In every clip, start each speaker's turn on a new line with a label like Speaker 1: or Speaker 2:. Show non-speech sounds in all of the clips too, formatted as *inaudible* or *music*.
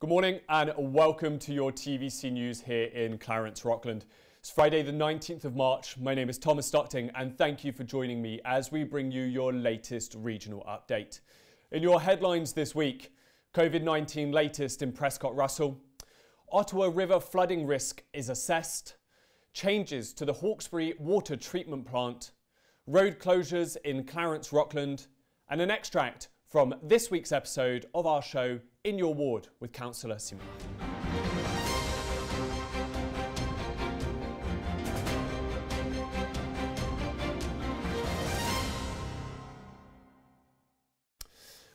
Speaker 1: Good morning and welcome to your TVC News here in Clarence Rockland. It's Friday, the 19th of March. My name is Thomas Stockting, and thank you for joining me as we bring you your latest regional update. In your headlines this week, COVID 19 latest in Prescott Russell, Ottawa River flooding risk is assessed, changes to the Hawkesbury water treatment plant, road closures in Clarence Rockland, and an extract from this week's episode of our show In Your Ward with Councillor Simard.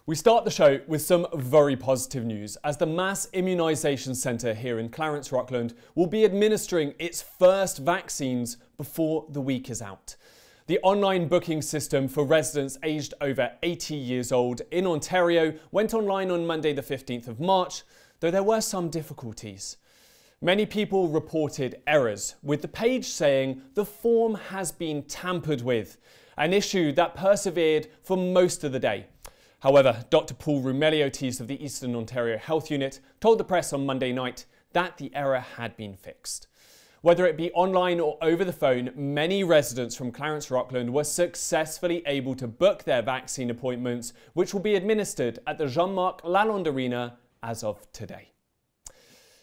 Speaker 1: We start the show with some very positive news as the Mass Immunisation Centre here in Clarence Rockland will be administering its first vaccines before the week is out. The online booking system for residents aged over 80 years old in Ontario went online on Monday, the 15th of March, though there were some difficulties. Many people reported errors, with the page saying the form has been tampered with, an issue that persevered for most of the day. However, Dr. Paul Roumeliotis of the Eastern Ontario Health Unit told the press on Monday night that the error had been fixed. Whether it be online or over the phone, many residents from Clarence Rockland were successfully able to book their vaccine appointments, which will be administered at the Jean Marc Lalonde Arena as of today.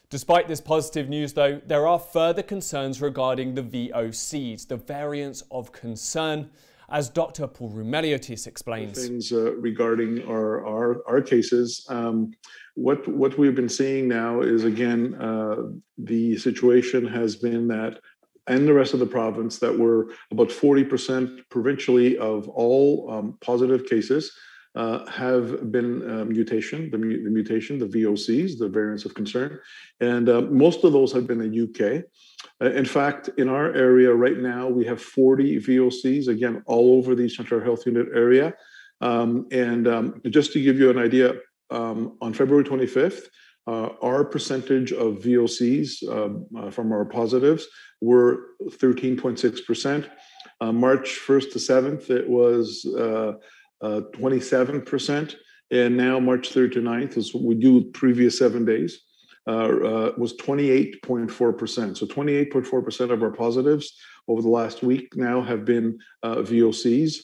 Speaker 1: Despite this positive news, though, there are further concerns regarding the VOCs, the variants of concern, as Dr. Paul Roumeliotis explains.
Speaker 2: Things uh, regarding our, our, our cases. Um, what what we've been seeing now is again uh, the situation has been that and the rest of the province that we're about 40% provincially of all um, positive cases uh, have been uh, mutation, the, mu- the, mutation, the VOCs, the variants of concern, and uh, most of those have been in UK. Uh, in fact, in our area right now, we have 40 VOCs, again, all over the Central Health Unit area. Um, and um, just to give you an idea, um, on February 25th, uh, our percentage of VOCs um, uh, from our positives were 13.6%. Uh, March 1st to 7th, it was 27%. Uh, and now March 3rd to 9th is what we do previous seven days. Uh, was 28.4%. So 28.4% of our positives over the last week now have been VOCs,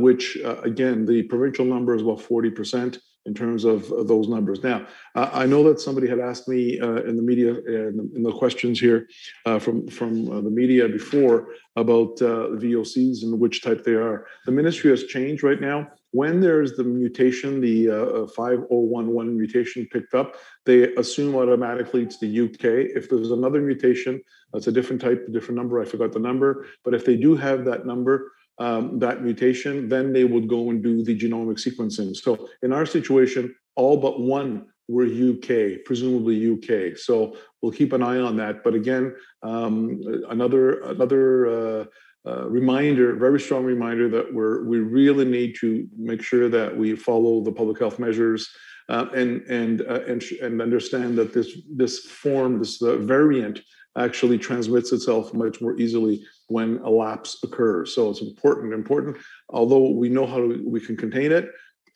Speaker 2: which again, the provincial number is about 40% in terms of those numbers. Now, uh, I know that somebody had asked me uh, in the media in the, in the questions here uh, from from uh, the media before about uh, VOCs and which type they are. The ministry has changed right now. When there's the mutation, the uh, 5011 mutation picked up, they assume automatically it's the UK. If there's another mutation, that's a different type, a different number. I forgot the number, but if they do have that number, um, that mutation, then they would go and do the genomic sequencing. So in our situation, all but one were UK, presumably UK. So we'll keep an eye on that. But again, um, another another uh, uh, reminder, very strong reminder that we're we really need to make sure that we follow the public health measures uh, and and uh, and and understand that this this form, this variant, actually transmits itself much more easily when a lapse occurs. So it's important, important. Although we know how we can contain it.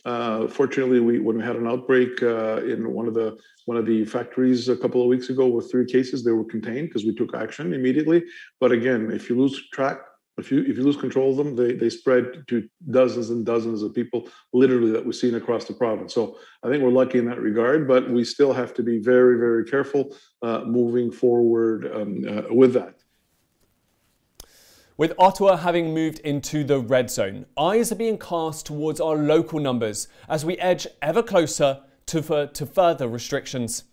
Speaker 2: Uh, fortunately, we when we had an outbreak uh, in one of the one of the factories a couple of weeks ago with three cases, they were contained because we took action immediately. But again, if you lose track, if you if you lose control of them, they they spread to dozens and dozens of people, literally that we've seen across the province. So I think we're lucky in that regard, but we still have to be very very careful uh, moving forward um, uh, with that.
Speaker 1: With Ottawa having moved into the red zone, eyes are being cast towards our local numbers as we edge ever closer to, to further restrictions.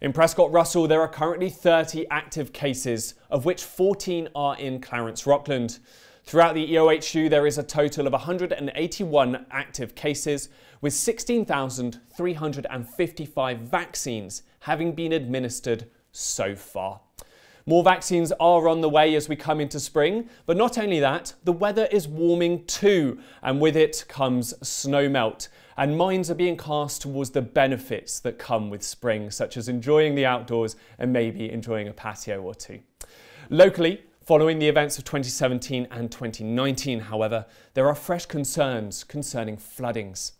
Speaker 1: In Prescott Russell, there are currently 30 active cases, of which 14 are in Clarence Rockland. Throughout the EOHU, there is a total of 181 active cases, with 16,355 vaccines having been administered so far. More vaccines are on the way as we come into spring, but not only that, the weather is warming too, and with it comes snowmelt. And minds are being cast towards the benefits that come with spring, such as enjoying the outdoors and maybe enjoying a patio or two. Locally, Following the events of 2017 and 2019, however, there are fresh concerns concerning floodings.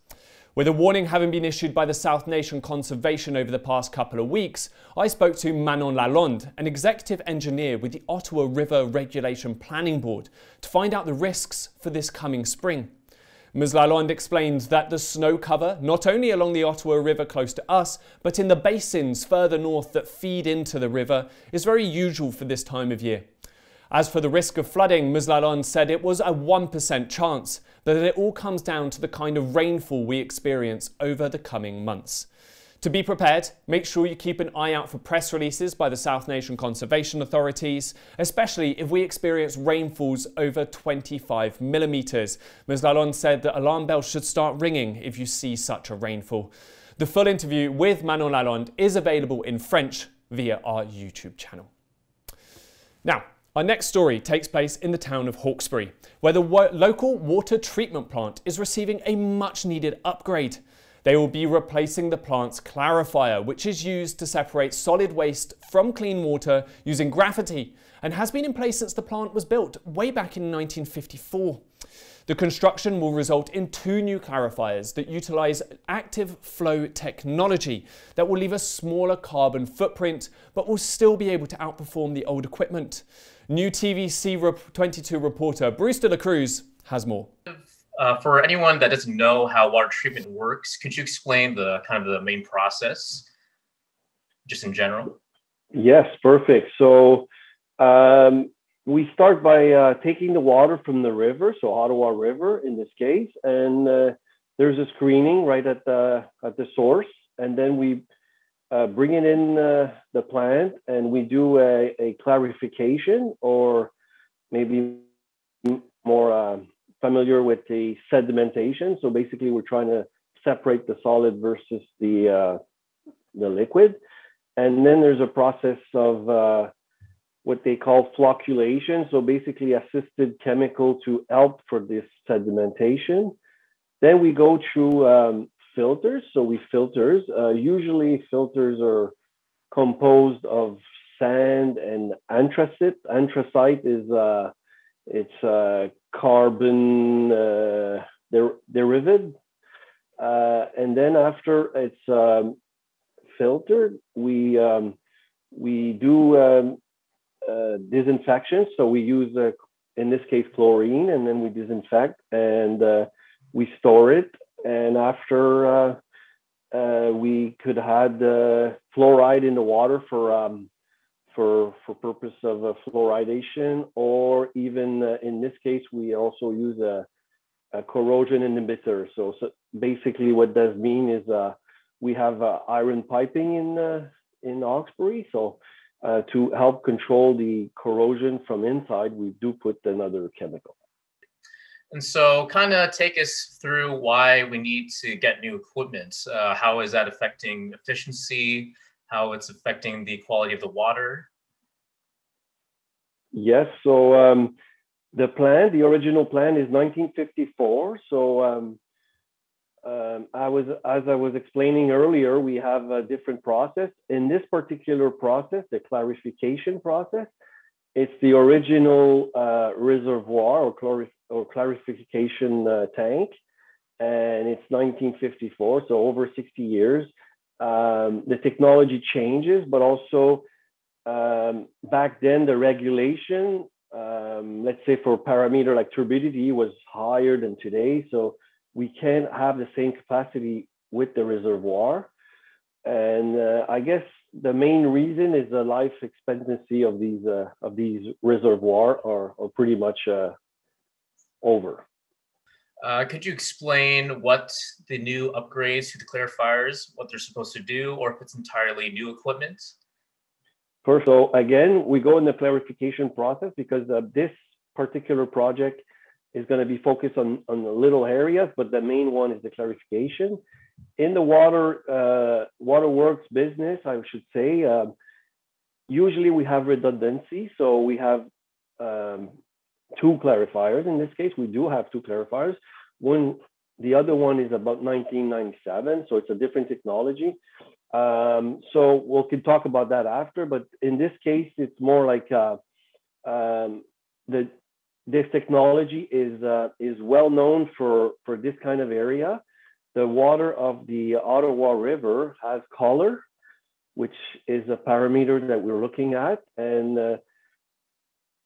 Speaker 1: With a warning having been issued by the South Nation Conservation over the past couple of weeks, I spoke to Manon Lalonde, an executive engineer with the Ottawa River Regulation Planning Board, to find out the risks for this coming spring. Ms. Lalonde explained that the snow cover, not only along the Ottawa River close to us, but in the basins further north that feed into the river, is very usual for this time of year. As for the risk of flooding, Ms. Lalonde said it was a 1% chance, that it all comes down to the kind of rainfall we experience over the coming months. To be prepared, make sure you keep an eye out for press releases by the South Nation Conservation Authorities, especially if we experience rainfalls over 25 millimetres. Ms. Lalonde said that alarm bells should start ringing if you see such a rainfall. The full interview with Manon Lalonde is available in French via our YouTube channel. Now, our next story takes place in the town of Hawkesbury, where the local water treatment plant is receiving a much needed upgrade. They will be replacing the plant's clarifier, which is used to separate solid waste from clean water using graphite and has been in place since the plant was built way back in 1954. The construction will result in two new clarifiers that utilize active flow technology that will leave a smaller carbon footprint but will still be able to outperform the old equipment. New TVC 22 reporter Bruce de la Cruz has more.
Speaker 3: Uh, for anyone that doesn't know how water treatment works, could you explain the kind of the main process, just in general?
Speaker 4: Yes, perfect. So um, we start by uh, taking the water from the river, so Ottawa River in this case, and uh, there's a screening right at the at the source, and then we uh, bring it in uh, the plant and we do a, a clarification or maybe more uh, familiar with the sedimentation. So basically, we're trying to separate the solid versus the uh, the liquid, and then there's a process of uh, what they call flocculation. So basically, assisted chemical to help for this sedimentation. Then we go through um, filters. So we filters. Uh, usually filters are composed of sand and anthracite. Anthracite is uh, it's a carbon uh, der- derivative. Uh, and then after it's um, filtered, we um, we do um, uh, disinfection. So we use, uh, in this case, chlorine, and then we disinfect and uh, we store it and after uh, uh, we could add uh, fluoride in the water for um, for for purpose of uh, fluoridation, or even uh, in this case, we also use a, a corrosion inhibitor. So, so, basically, what does mean is uh, we have iron piping in in Hawkesbury, so. to help control the corrosion from inside, we do put another chemical.
Speaker 3: And so, kind of take us through why we need to get new equipment. Uh, how is that affecting efficiency? How it's affecting the quality of the water?
Speaker 4: Yes. So um, the plan, the original plan, is 1954. So um, um, I was, as I was explaining earlier, we have a different process. In this particular process, the clarification process, it's the original uh, reservoir or, chlor- or clarification uh, tank, and it's 1954, so over 60 years. Um, the technology changes, but also um, back then the regulation, um, let's say for parameter like turbidity, was higher than today. So we can't have the same capacity with the reservoir. And uh, I guess the main reason is the life expectancy of these uh, of these reservoir are, are pretty much uh, over.
Speaker 3: Uh, could you explain what the new upgrades to the clarifiers, what they're supposed to do, or if it's entirely new equipment?
Speaker 4: First, so again, we go in the clarification process because uh, this particular project is going to be focused on, on the little areas, but the main one is the clarification in the water uh, waterworks business, I should say, um, usually we have redundancy. So we have um, two clarifiers. In this case, we do have two clarifiers. One, the other one is about 1997, so it's a different technology. Um, so we can talk about that after. But in this case, it's more like uh, um, the this technology is uh, is well known for for this kind of area the water of the Ottawa River has color, which is a parameter that we're looking at, and uh,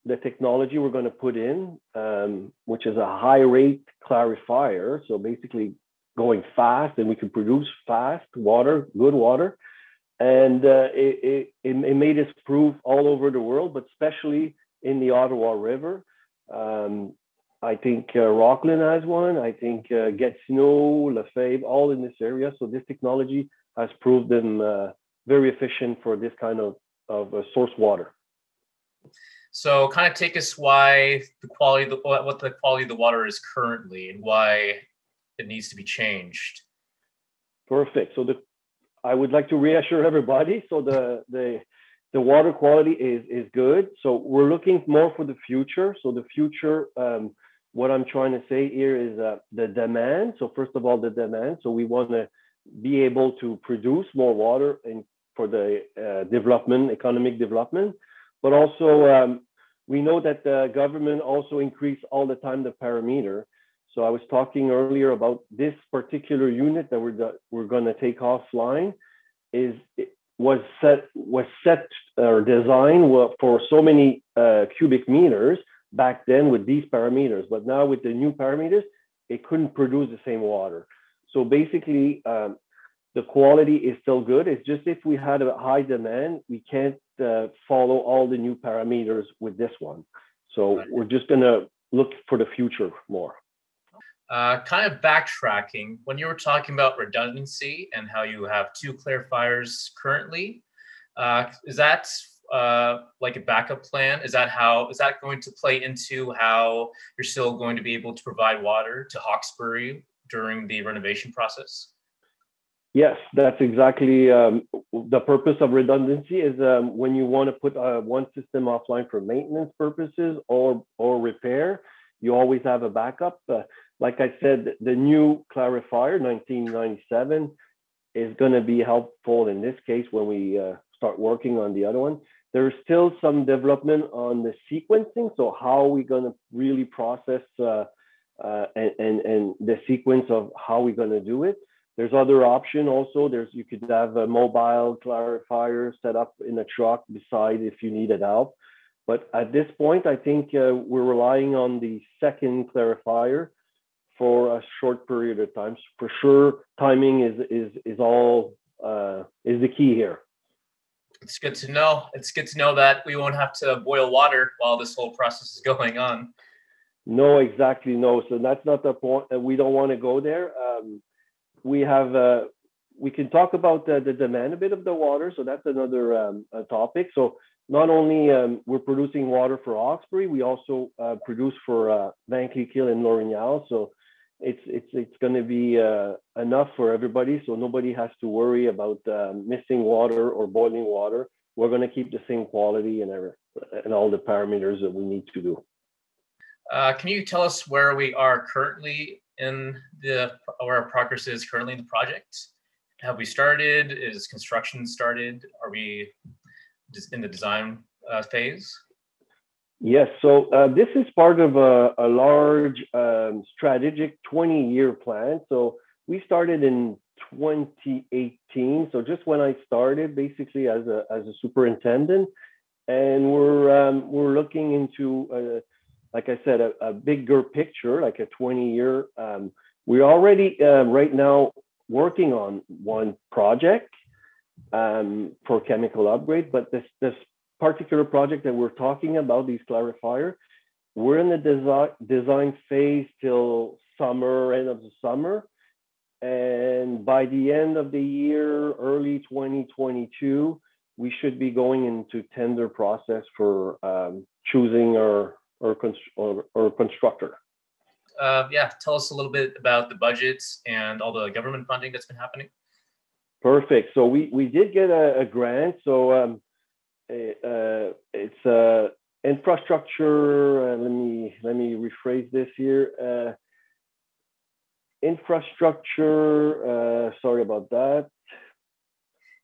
Speaker 4: the technology we're going to put in, um, which is a high rate clarifier. So basically going fast and we can produce fast water, good water. And uh, it, it, it, made us prove all over the world, but especially in the Ottawa River. Um, I think uh, Rockland has one. I think uh, Gatineau, Lefaivre, all in this area. So this technology has proved them uh, very efficient for this kind of, of uh, source water.
Speaker 3: So, kind of take us why the quality, of the, what the quality of the water is currently, and why it needs to be changed.
Speaker 4: Perfect. So, the I would like to reassure everybody. So the the the water quality is is good. So we're looking more for the future. So the future, um, what I'm trying to say here is uh, the demand. So first of all, the demand. So we want to be able to produce more water and for the uh, development, economic development, but also um, we know that the government also increase all the time the parameter. So I was talking earlier about this particular unit that we're we're going to take offline is was set was set or designed for so many uh, cubic meters back then with these parameters, but now with the new parameters, it couldn't produce the same water. So basically, um, the quality is still good. It's just if we had a high demand, we can't uh, follow all the new parameters with this one. So we're just gonna look for the future more.
Speaker 3: Uh, kind of backtracking, when you were talking about redundancy and how you have two clarifiers currently, uh, is that uh, like a backup plan? Is that how is that going to play into how you're still going to be able to provide water to Hawkesbury during the renovation process?
Speaker 4: Yes, that's exactly um, the purpose of redundancy. Is um, when you want to put uh, one system offline for maintenance purposes or or repair, you always have a backup. Uh, like I said, the new clarifier 1997 is going to be helpful in this case when we uh, start working on the other one. There's still some development on the sequencing. So how are we going to really process uh, uh, and, and, and the sequence of how we're going to do it. There's other option also. There's you could have a mobile clarifier set up in a truck beside if you needed help. But at this point, I think uh, we're relying on the second clarifier for a short period of time. So For sure, timing is is is all uh, is the key here.
Speaker 3: It's good to know. It's good to know that we won't have to boil water while this whole process is going on.
Speaker 4: No, exactly no. So that's not the point. Uh, we don't want to go there. Um, we have uh, we can talk about the, the, demand a bit of the water. So that's another um, topic. So not only um, we're producing water for Hawkesbury, we also uh, produce for uh, Vankleek and L'Orignal. So it's it's it's going to be uh, enough for everybody, so nobody has to worry about uh, missing water or boiling water. We're going to keep the same quality and and all the parameters that we need to do.
Speaker 3: Uh, can you tell us where we are currently in the where our progress is currently in the project? Have we started? Is construction started? Are we in the design uh, phase?
Speaker 4: Yes, so uh, this is part of a, a large um, strategic 20 year plan. So we started in 2018. So just when I started basically as a, as a superintendent, and we're, um, we're looking into, uh, like I said, a, a, bigger picture, like a 20 year. Um, we're already uh, right now working on one project um, for chemical upgrade, but this, this particular project that we're talking about, these clarifier, we're in the design design phase till summer, end of the summer. And by the end of the year, early 2022, we should be going into tender process for um, choosing our, our, or, or constructor.
Speaker 3: Uh, yeah, tell us a little bit about the budgets and all the government funding that's been happening.
Speaker 4: Perfect. So we, we did get a, a grant. So um, uh, it's uh, infrastructure. Uh, let me let me rephrase this here. Uh, infrastructure. Uh, sorry about that.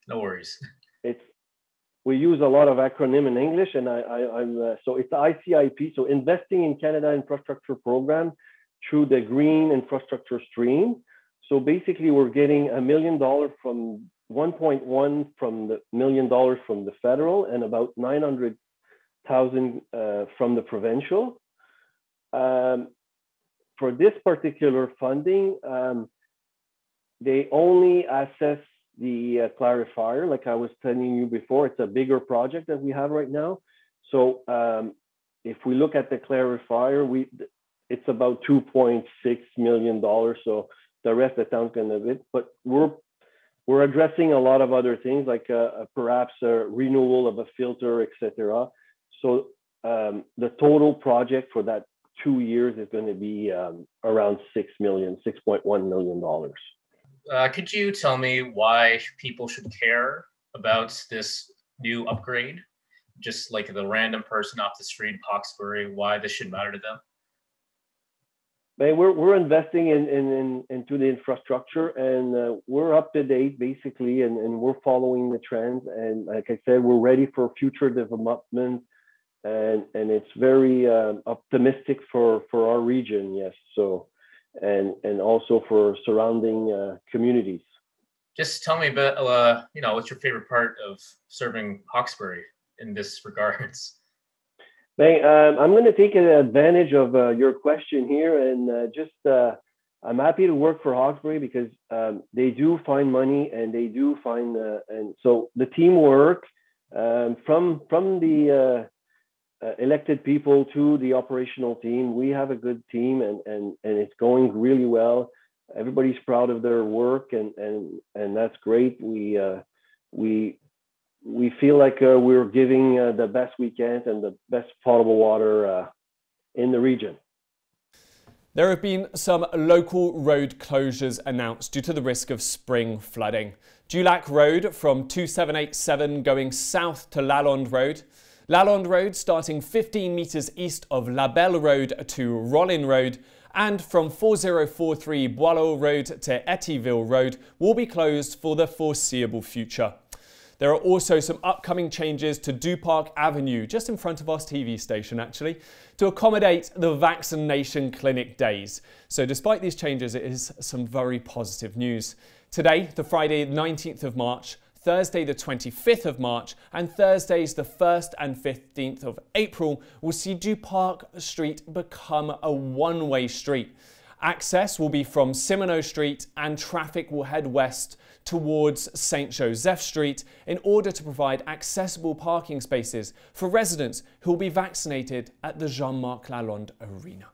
Speaker 3: No worries. *laughs*
Speaker 4: It's we use a lot of acronym in English, and I, I am uh, so it's ICIP. So investing in Canada infrastructure program through the green infrastructure stream. So basically, we're getting a million dollars from 1.1 from the million dollars from the federal and about 900,000 uh, from the provincial. Um, for this particular funding, um, they only assess the uh, clarifier, like I was telling you before. It's a bigger project that we have right now. So um, if we look at the clarifier, we it's about 2.6 million dollars. So the rest the town's gonna bit, but we're we're addressing a lot of other things like uh, perhaps a renewal of a filter, etc. So um, the total project for that two years is going to be um, around six million, six point one million dollars.
Speaker 3: Uh, could you tell me why people should care about this new upgrade? Just like the random person off the street in why this should matter to them?
Speaker 4: Man, we're we're investing in, in, in into the infrastructure and uh, we're up to date basically and, and we're following the trends and like I said we're ready for future development and and it's very um, optimistic for for our region yes so and and also for surrounding uh, communities.
Speaker 3: Just tell me about uh, you know what's your favorite part of serving Hawkesbury in this regards.
Speaker 4: Um, I'm going to take advantage of uh, your question here and uh, just uh, I'm happy to work for Hawkesbury because um, they do find money and they do find uh, and so the teamwork um, from from the uh, elected people to the operational team. We have a good team and and and it's going really well. Everybody's proud of their work and and and that's great. We uh, we we feel like uh, we're giving uh, the best we can and the best potable water uh, in the region.
Speaker 1: There have been some local road closures announced due to the risk of spring flooding. Dulac Road from 2787 going south to Lalonde Road. Lalonde Road starting 15 metres east of La Belle Road to Rollin Road and from 4043 Boileau Road to Ettyville Road will be closed for the foreseeable future. There are also some upcoming changes to Duparc Avenue, just in front of our TV station actually, to accommodate the vaccination clinic days. So despite these changes, it is some very positive news. Today, the Friday 19th of March, Thursday the 25th of March and Thursdays the 1st and 15th of April will see Duparc Street become a one-way street. Access will be from Simoneau Street and traffic will head west towards St. Joseph Street in order to provide accessible parking spaces for residents who will be vaccinated at the Jean-Marc Lalonde Arena.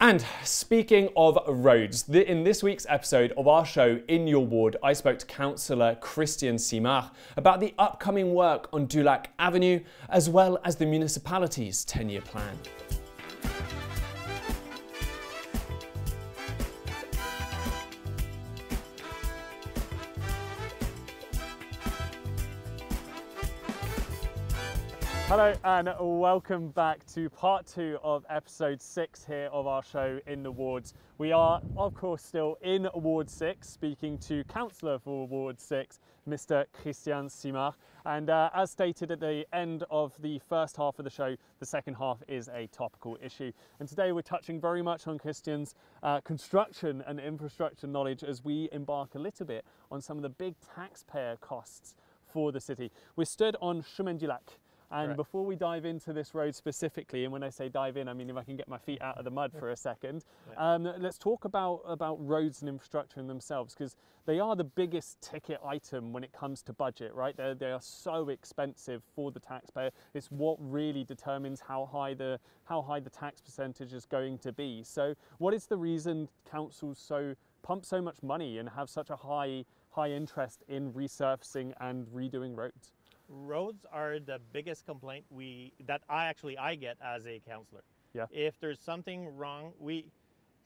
Speaker 1: And speaking of roads, in this week's episode of our show In Your Ward, I spoke to Councillor Christian Simard about the upcoming work on Dulac Avenue, as well as the municipality's 10-year plan. Hello and welcome back to part two of episode six here of our show in the wards. We are of course still in Ward 6 speaking to Councillor for Ward 6, Mr Christian Simard. And uh, as stated at the end of the first half of the show, the second half is a topical issue. And today we're touching very much on Christian's uh, construction and infrastructure knowledge as we embark a little bit on some of the big taxpayer costs for the city. We're stood on Chemin and before we dive into this road specifically, and when I say dive in, I mean if I can get my feet out of the mud for a second, yeah. um, let's talk about, about roads and infrastructure in themselves because they are the biggest ticket item when it comes to budget, right? They're, they are so expensive for the taxpayer. It's what really determines how high the how high the tax percentage is going to be. So, what is the reason councils so pump so much money and have such a high high interest in resurfacing and redoing roads?
Speaker 5: Roads are the biggest complaint we that I actually I get as a counselor.
Speaker 1: Yeah.
Speaker 5: If there's something wrong, we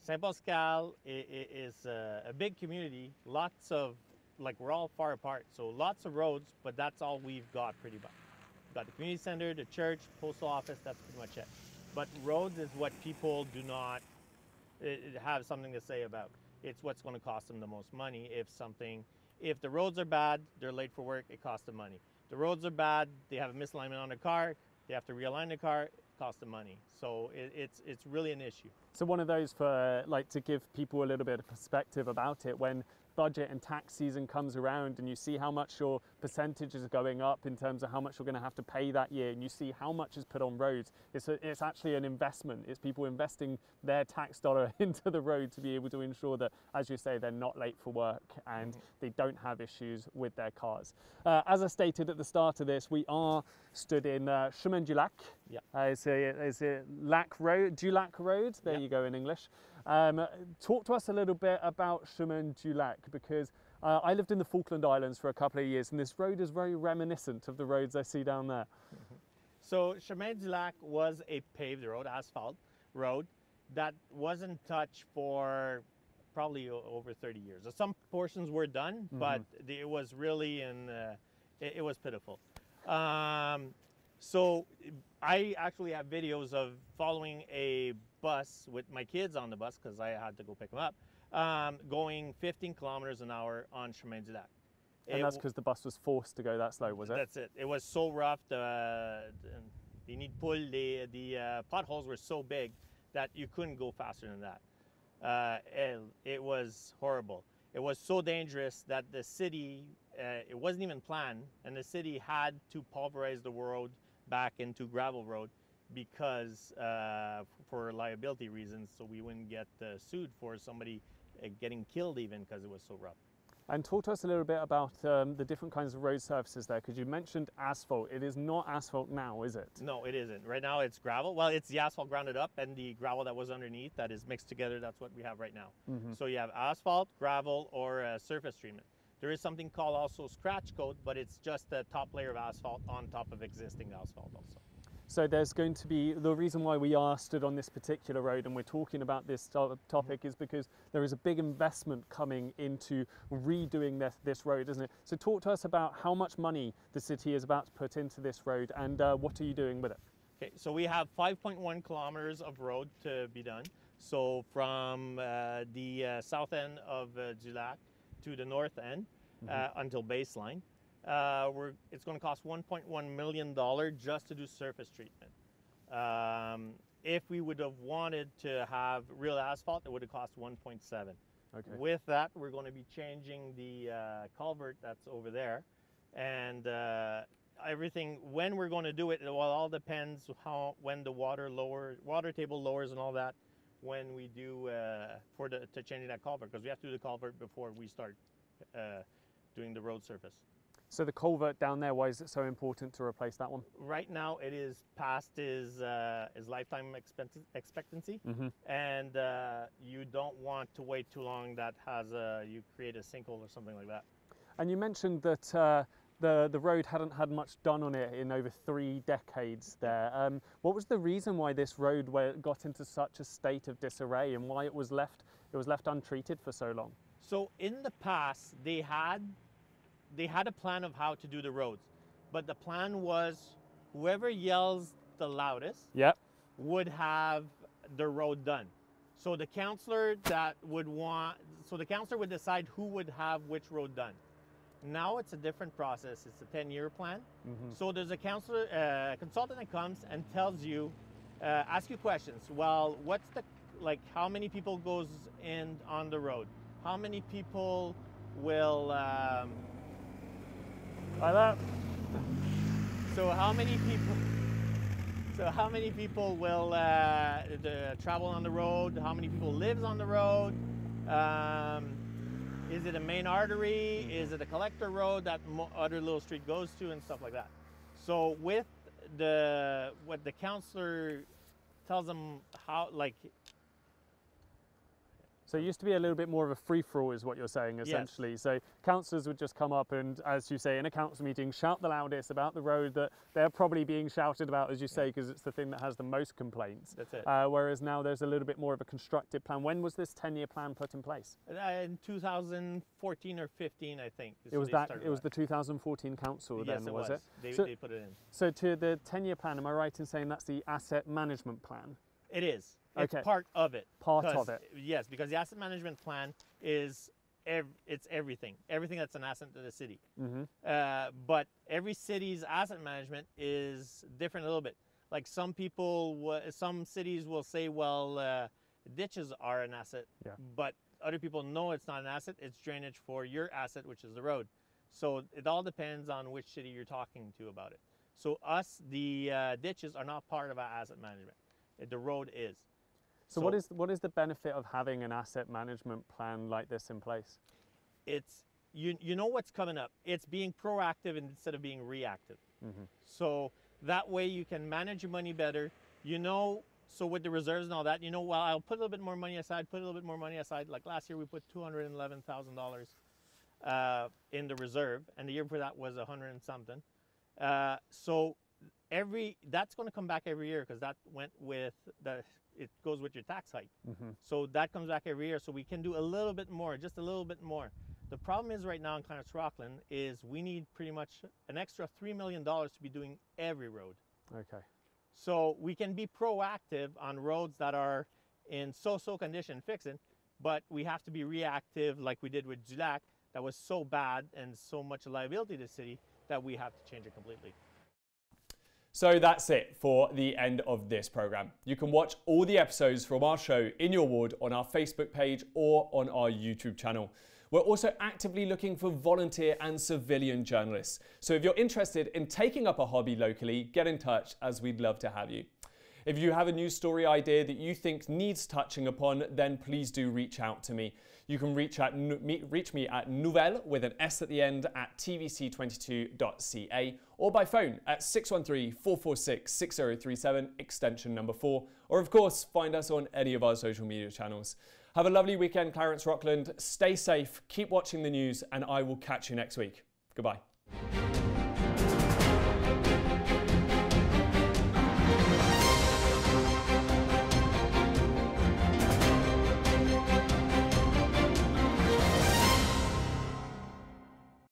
Speaker 5: Saint Pascal is a, a big community. Lots of like we're all far apart, so lots of roads, but that's all we've got pretty much. We've got the community center, the church, postal office. That's pretty much it. But roads is what people do not have something to say about. It's what's going to cost them the most money if something. If the roads are bad, they're late for work. It costs them money the roads are bad, they have a misalignment on the car, they have to realign the car, cost them money. So it, it's it's really an issue.
Speaker 1: So one of those for like to give people a little bit of perspective about it when budget and tax season comes around and you see how much your percentage is going up in terms of how much you're going to have to pay that year and you see how much is put on roads it's, a, it's actually an investment it's people investing their tax dollar *laughs* into the road to be able to ensure that as you say they're not late for work and mm-hmm. they don't have issues with their cars uh, as i stated at the start of this we are stood in uh, chemin du lac
Speaker 5: yeah.
Speaker 1: Uh, it's, a, it's a lac road du lac road there yeah. you go in english um, talk to us a little bit about Chemin du Lac because uh, I lived in the Falkland Islands for a couple of years and this road is very reminiscent of the roads I see down there.
Speaker 5: So Chemin du Lac was a paved road, asphalt road that wasn't touched for probably over 30 years. So Some portions were done, mm -hmm. but it was really in, uh, it, it, was pitiful. Um, so I actually have videos of following a bus with my kids on the bus because I had to go pick them up, um, going 15 kilometers an hour on Chemin du Lac.
Speaker 1: And it, that's because the bus was forced to go that slow, was it?
Speaker 5: That's it. It was so rough. The, the need pull, the, the uh, potholes were so big that you couldn't go faster than that. Uh, it, it, was horrible. It was so dangerous that the city, uh, it wasn't even planned, and the city had to pulverize the road back into gravel road because uh, for liability reasons, so we wouldn't get uh, sued for somebody getting killed even because it was so rough.
Speaker 1: And talk to us a little bit about um, the different kinds of road surfaces there, because you mentioned asphalt. It is not asphalt now, is it?
Speaker 5: No, it isn't. Right now it's gravel. Well, it's the asphalt grounded up and the gravel that was underneath that is mixed together. That's what we have right now. Mm -hmm. So you have asphalt, gravel, or uh, surface treatment. There is something called also scratch coat, but it's just a top layer of asphalt on top of existing asphalt also.
Speaker 1: So there's going to be, the reason why we are stood on this particular road and we're talking about this topic is because there is a big investment coming into redoing this, this road, isn't it? So talk to us about how much money the city is about to put into this road and uh, what are you doing with it?
Speaker 5: Okay, so we have 5.1 kilometers of road to be done. So from uh, the uh, south end of uh, du Lac to the north end mm -hmm. until baseline. Uh, we're, it's going to cost 1.1 million dollar just to do surface treatment. Um, if we would have wanted to have real asphalt, it would have cost 1.7. Okay. With that, we're going to be changing the uh, culvert that's over there, and uh, everything. When we're going to do it, well, all depends how when the water lower water table lowers and all that. When we do uh, for the to changing that culvert, because we have to do the culvert before we start uh, doing the road surface.
Speaker 1: So the culvert down there, why is it so important to replace that one?
Speaker 5: Right now, it is past his uh, his lifetime expectancy, mm -hmm. and uh, you don't want to wait too long. That has a you create a sinkhole or something like that.
Speaker 1: And you mentioned that. Uh, the, the road hadn't had much done on it in over three decades there. Um, what was the reason why this road got into such a state of disarray and why it was left it was left untreated for so long?
Speaker 5: So in the past, they had they had a plan of how to do the roads, but the plan was whoever yells the loudest
Speaker 1: yep.
Speaker 5: would have the road done. So the counselor that would want, so the counselor would decide who would have which road done. Now it's a different process. It's a 10-year plan. Mm -hmm. So there's a counselor, uh, consultant that comes and tells you, uh, ask you questions. Well, what's the like? How many people goes in on the road? How many people will um,
Speaker 1: like that.
Speaker 5: So how many people? So how many people will uh, the, travel on the road? How many people lives on the road? Um, is it a main artery? Is it a collector road that other little street goes to and stuff like that? So with the what the counselor tells them how like
Speaker 1: so it used to be a little bit more of a free-for-all is what you're saying, essentially. Yes. So councillors would just come up and, as you say, in a council meeting, shout the loudest about the road that they're probably being shouted about, as you say, because it's the thing that has the most complaints.
Speaker 5: That's it.
Speaker 1: Uh, whereas now there's a little bit more of a constructed plan. When was this 10-year plan put in place?
Speaker 5: Uh, in 2014 or 15, I think.
Speaker 1: It was that. It was the 2014 council
Speaker 5: yes,
Speaker 1: then,
Speaker 5: it
Speaker 1: was,
Speaker 5: was,
Speaker 1: it?
Speaker 5: They, so, they put it in.
Speaker 1: So to the 10-year plan, am I right in saying that's the asset management plan?
Speaker 5: It is. It's okay. part of it.
Speaker 1: Part of it.
Speaker 5: Yes, because the asset management plan is ev it's everything, everything that's an asset to the city. Mm -hmm. uh, but every city's asset management is different a little bit. like some people, some cities will say, well, uh, ditches are an asset,
Speaker 1: yeah.
Speaker 5: but other people know it's not an asset, it's drainage for your asset, which is the road. So it all depends on which city you're talking to about it. So us, the uh, ditches are not part of our asset management. The road is.
Speaker 1: So, so, what is what is the benefit of having an asset management plan like this in place?
Speaker 5: It's you you know what's coming up. It's being proactive instead of being reactive.
Speaker 1: Mm-hmm.
Speaker 5: So that way you can manage your money better. You know so with the reserves and all that, you know, well, I'll put a little bit more money aside, put a little bit more money aside. Like last year, we put two hundred and eleven thousand uh, dollars in the reserve, and the year before that was a hundred and something. Uh, so every that's going to come back every year because that went with the it goes with your tax hike.
Speaker 1: Mm-hmm.
Speaker 5: So that comes back every year. So we can do a little bit more, just a little bit more. The problem is right now in Clarence Rockland is we need pretty much an extra three million dollars to be doing every road.
Speaker 1: Okay.
Speaker 5: So we can be proactive on roads that are in so-so condition fixing, but we have to be reactive like we did with Du Lac that was so bad and so much liability to the city that we have to change it completely.
Speaker 1: So that's it for the end of this program. You can watch all the episodes from our show in your ward on our Facebook page or on our YouTube channel. We're also actively looking for volunteer and civilian journalists. So if you're interested in taking up a hobby locally, get in touch as we'd love to have you. If you have a news story idea that you think needs touching upon, then please do reach out to me. You can reach, at, reach me at nouvelle with an S at the end at tvc22.ca or by phone at 613 446 6037, extension number 4. Or, of course, find us on any of our social media channels. Have a lovely weekend, Clarence Rockland. Stay safe, keep watching the news, and I will catch you next week. Goodbye.